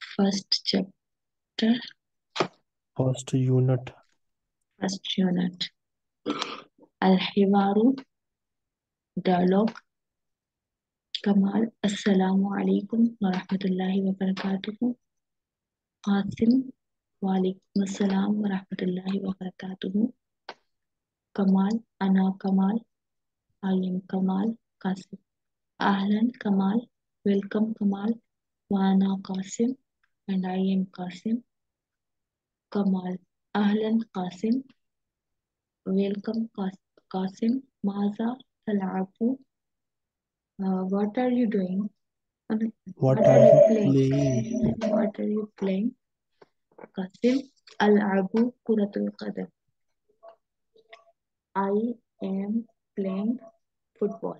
first chapter. First unit. First unit. Al-Hiwaru, dialogue. Kamal, Assalamu alaikum wa rahmatullahi wa barakatuh. Qasim, wa alaikum assalam wa rahmatullahi wa barakatuh. Kamal, Ana Kamal, I am Kamal, Qasim. Ahlan Kamal, welcome Kamal, Wana Qasim, and I am Qasim. Kamal, ahlan Qasim welcome Qasim maza talabu uh, what are you doing what, what are, are you playing? playing what are you playing Qasim al'abu kuratul qadam I am playing football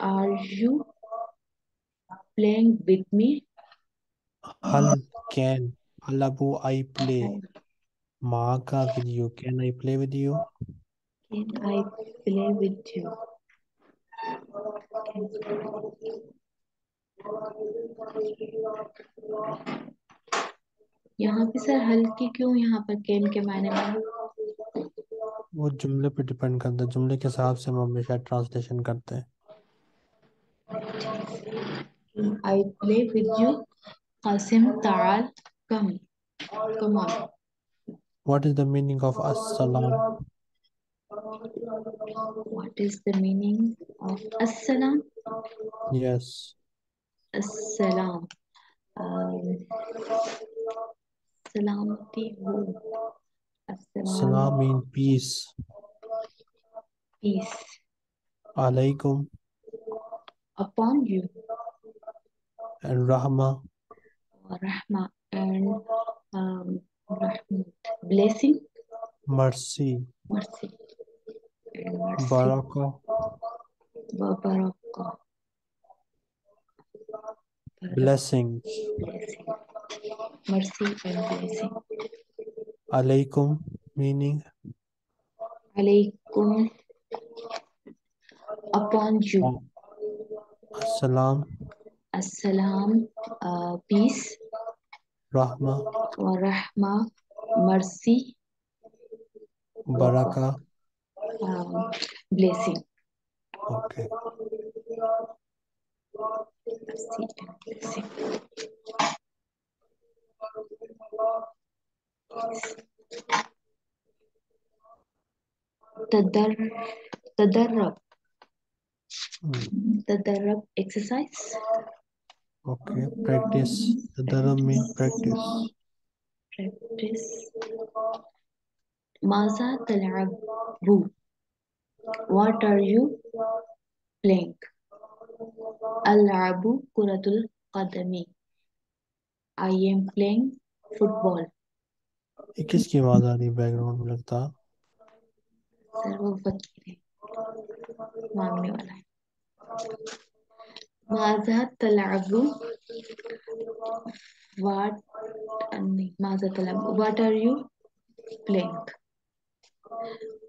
Are you playing with me hal can halabu I play maaka with you can I play with you Can I play with you यहाँ पे sir हल की क्यों यहाँ पर can के मायने में वो जुमले पे डिपेंड करता है जुमले के हिसाब से हम हमेशा ट्रांसलेशन करते हैं I play with you Qasim ta'al come come on. What is the meaning of assalam? What is the meaning of assalam? Yes. Assalam. Um, salamati ho assalam. Salam mean peace. Peace. Alaikum upon you and rahma. Rahma and um, rahmat blessing. Mercy. Mercy. And mercy. Baraka. Baraka. Blessings blessing. Mercy and blessing. Alaikum meaning? Alaykum upon you. Assalam Assalam, uh, peace. Rahma. Wa rahma, mercy. Baraka. Um, blessing. Okay. The and the Tadar, the Hmm. Exercise. Okay, practice. The dharam means practice. Practice. Maza tal'abu. What are you playing? Al-abu kuratul qadami. I am playing football. ये किसकी आवाज़ आ रही background में लगता sir वो फकीर है मांगने वाला है माजा तलाबू what नहीं माजा तलाबू what are you playing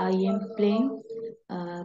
I am playing uh,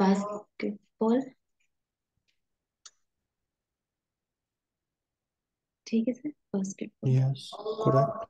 basketball ठीक है sir basketball yes correct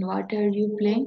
what are you playing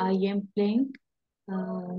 I am playing uh,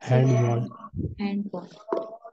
handball handball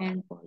handball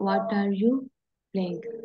what are you playing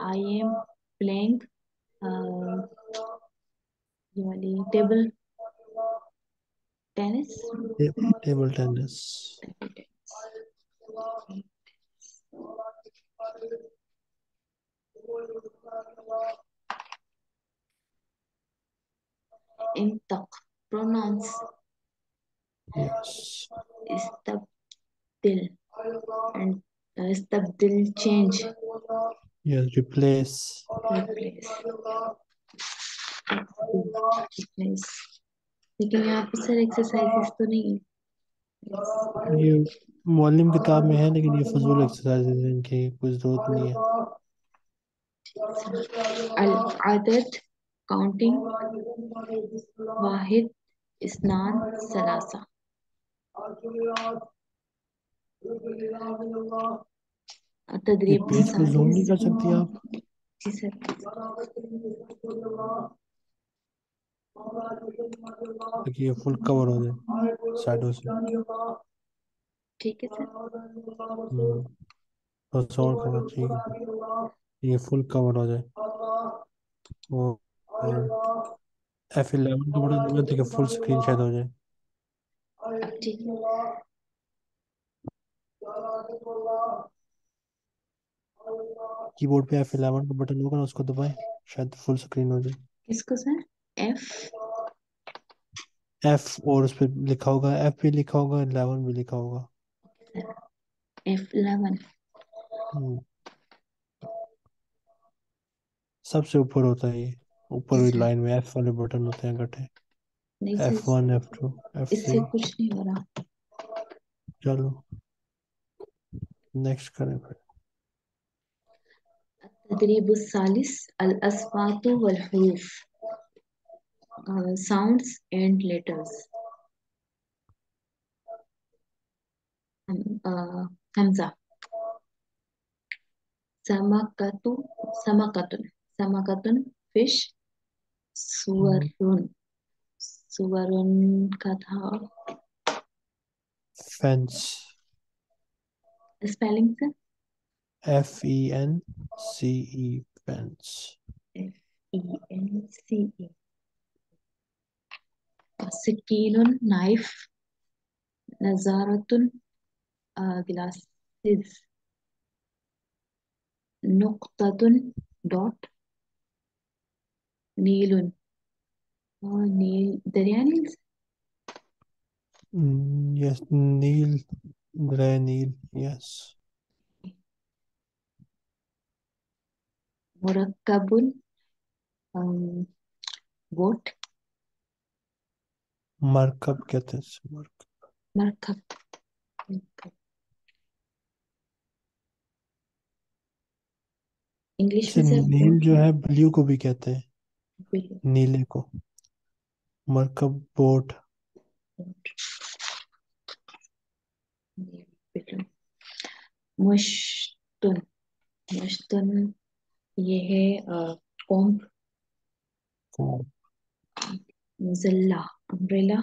I am playing uh, Really? Table tennis? Table tennis. Table tennis. Okay. Intak pronouns. Yes. till and uh, till change. Yes, replace. Replace. nice. लेकिन यहाँ पे sir exercises तो नहीं है। ये मालिम किताब में है लेकिन ये फजूल एक्सरसाइजेस हैं इनकी कुछ ज़रूरत नहीं है। अल आदत काउंटिंग वाहिद स्नान सलासा। तदरीब कर सकती है आप? जी सर। ताकि ये फुल कवर हो जाए साइडों से। ठीक है सर। हम्म बस और करो ठीक है ये फुल कवर हो जाए। और एफ़ इलेवन का बटन दबाएँ ताकि फुल स्क्रीन शायद हो जाए। ठीक कीबोर्ड पे एफ़ इलेवन का बटन होगा ना उसको दबाएँ शायद फुल स्क्रीन हो जाए। किसको सर? एफ़ एफ़ और उस पर लिखा होगा एफ़ भी लिखा होगा इलेवन भी लिखा होगा। एफ़ इलेवन हम्म। सबसे ऊपर होता है ये। ऊपर वाली लाइन में एफ़ वाले बटन होते हैं इकट्ठे। F one F two F three कुछ नहीं हो रहा। चलो। नेक्स्ट करें फिर। तदरीब सालिस अल अस्वात वल हुरूफ uh, sounds and letters. Um, uh, Hamza. Samakatu, samakatun, samakatun, fish. Suwarun, suwarun katha. Fence. Spelling, sir? F E N C E fence. F E N C E. Sikinun knife. Nazaratun uh, glasses. Nuktatun dot. Neelun. Oh, Neel. Daryanils? Mm, yes, Neel. Daryanil, yes. Murakabun. Um. मरकब कहते हैं मरकब मरकब English में नील जो है blue को भी कहते हैं नीले को मरकब बोट मुश्तुन मुश्तुन ये है comb मुजल्ला umbrella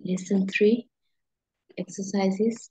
lesson 3 exercises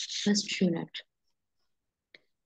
first unit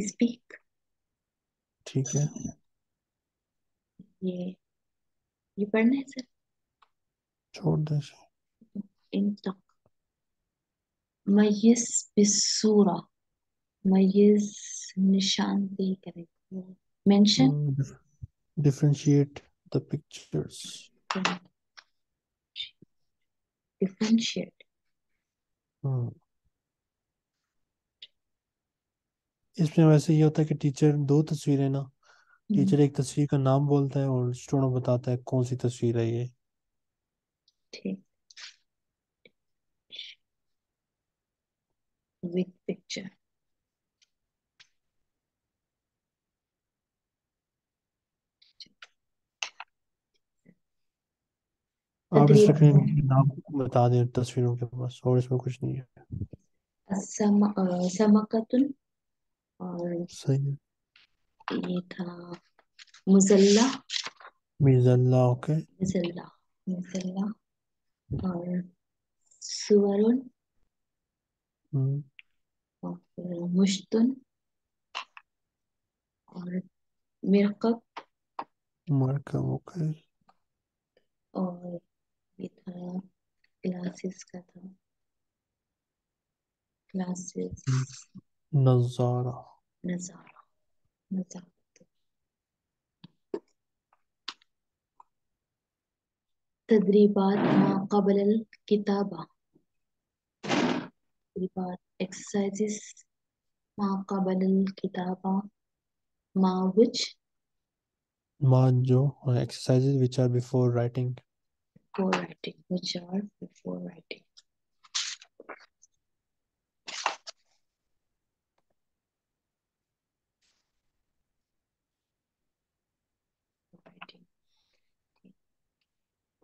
speak ठीक है ये ये पढ़ना है सर छोड़ दे इन तक मयस बिसूरा मयस mention differentiate the pictures differentiate इसमें वैसे ये होता है कि टीचर दो तस्वीरें ना टीचर एक तस्वीर का नाम बोलता है और स्टूडेंट बताता है कौन सी तस्वीर है ये। ठीक। With picture आप इस के नाम बता दें तस्वीरों के पास और इसमें कुछ नहीं है। असम अ, समकतुन और सही है। ये था मुजल्ला मिजल्ला ओके मिजल्ला मिजल्ला और सुवरुन हम्म और फिर मुश्तुन और मिरकब मरकब ओके और ये था क्लासेस का था क्लासेस नज़ारा नजारा तदरीबात कबल किताबा exercises मा कबल किताबा मा which मा जो exercises which are before writing before writing which are before writing writing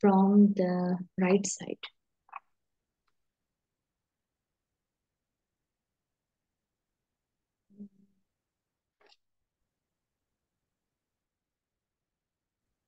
from the right side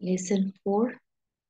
lesson 4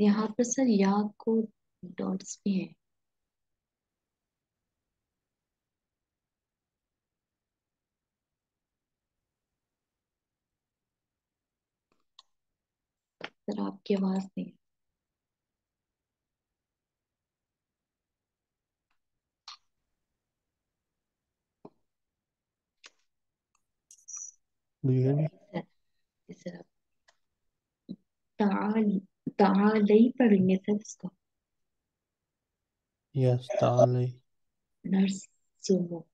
यहाँ पर सर या को डॉट्स भी हैं सर आपकी आवाज़ नहीं ही पढ़ेंगे सर इसको यस नर्स सुमो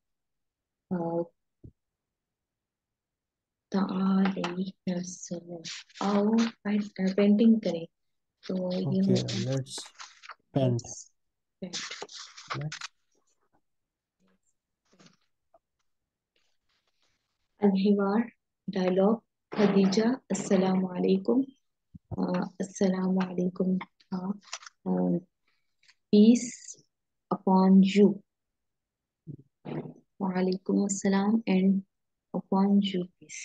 आओ पेंटिंग करें। तो ये होगा पेंट अलहिवार डायलॉग खदीजा अस्सलाम वालेकुम अस्सलाम वालेकुम पीस अपॉन यू वालेकुम अस्सलाम and upon you peace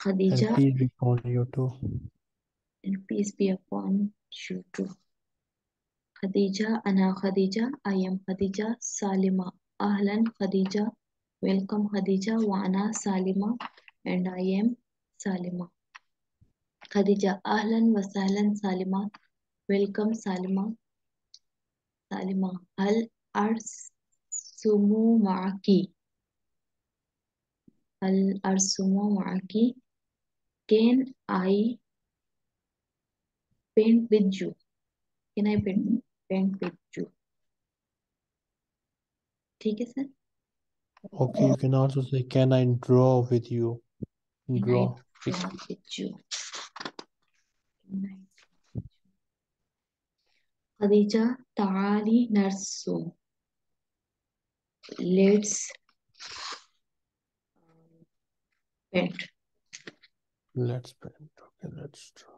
and peace be upon you too and peace be upon you too Khadija अना Khadija I am Khadija Salima अहलन Khadija welcome Khadija वाना Salima and I am Salima Khadija अहलन व सहलन सालिमा welcome सालिमा सालिमा हल अरसुमु माकी हल अरसुमु माकी can I paint with you can I paint paint with you ठीक है sir okay you can also say can I draw with you Can I draw draw with you? Can I- Khadija ताली नरसुम let's paint let's paint okay let's draw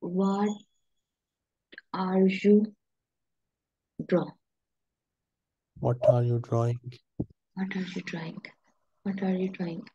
what are you draw what are you drawing what are you drawing what are you drawing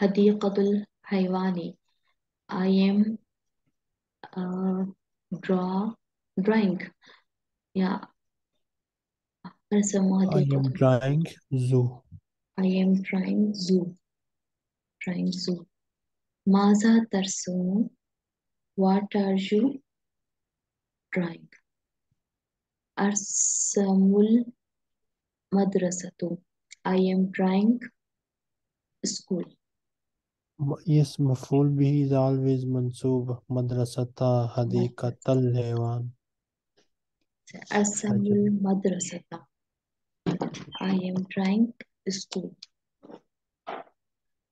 Hadiqatul Haywani. I am uh, draw drawing. Yeah. I am drawing zoo. I am drawing zoo. Drawing zoo. Maza tarsumu. What are you drawing? Arsamul madrasatu. I am drawing school. Yes, maful bihi is always mansub. Madrasata, hadikatal haywan. Asamul madrasata. I am trying school.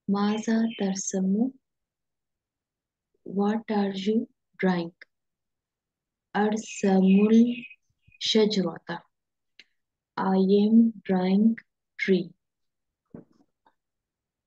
Maza tarsamu. What are you drawing? Arsamul shajarata. I am drawing tree.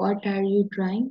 What are you drawing?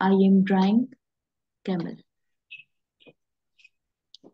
I am drawing camel.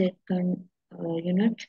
second uh, unit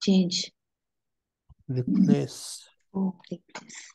change replace or replace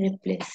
replace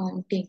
counting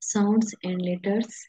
Sounds and letters.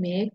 map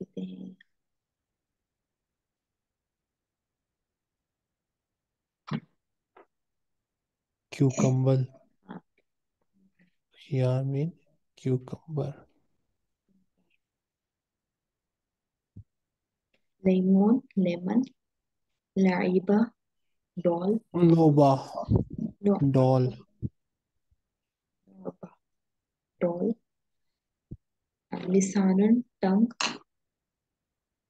कहते हैं cucumber yeah I mean cucumber lemon lemon laiba doll loba no. doll loba doll lisanan tongue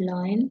lion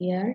ear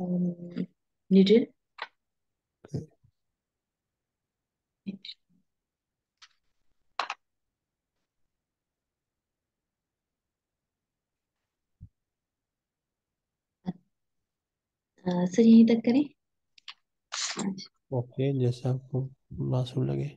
um, needle sir यहीं तक करें okay जैसे आपको मुनासिब लगे